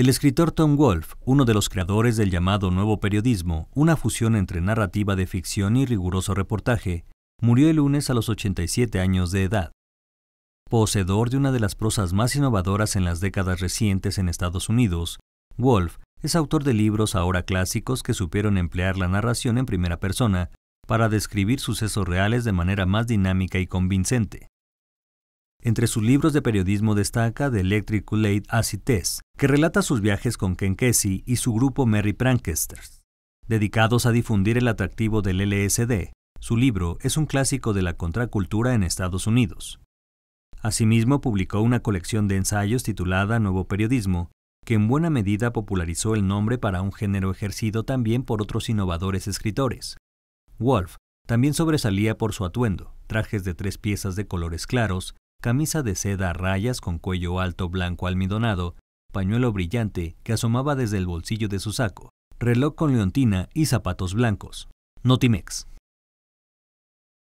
El escritor Tom Wolfe, uno de los creadores del llamado nuevo periodismo, una fusión entre narrativa de ficción y riguroso reportaje, murió el lunes a los 87 años de edad. Poseedor de una de las prosas más innovadoras en las décadas recientes en Estados Unidos, Wolfe es autor de libros ahora clásicos que supieron emplear la narración en primera persona para describir sucesos reales de manera más dinámica y convincente. Entre sus libros de periodismo destaca The Electric Kool-Aid Acid Test, que relata sus viajes con Ken Kesey y su grupo Merry Pranksters. Dedicados a difundir el atractivo del LSD, su libro es un clásico de la contracultura en Estados Unidos. Asimismo, publicó una colección de ensayos titulada Nuevo Periodismo, que en buena medida popularizó el nombre para un género ejercido también por otros innovadores escritores. Wolf también sobresalía por su atuendo, trajes de tres piezas de colores claros, camisa de seda a rayas con cuello alto blanco almidonado, pañuelo brillante que asomaba desde el bolsillo de su saco, reloj con leontina y zapatos blancos. Notimex.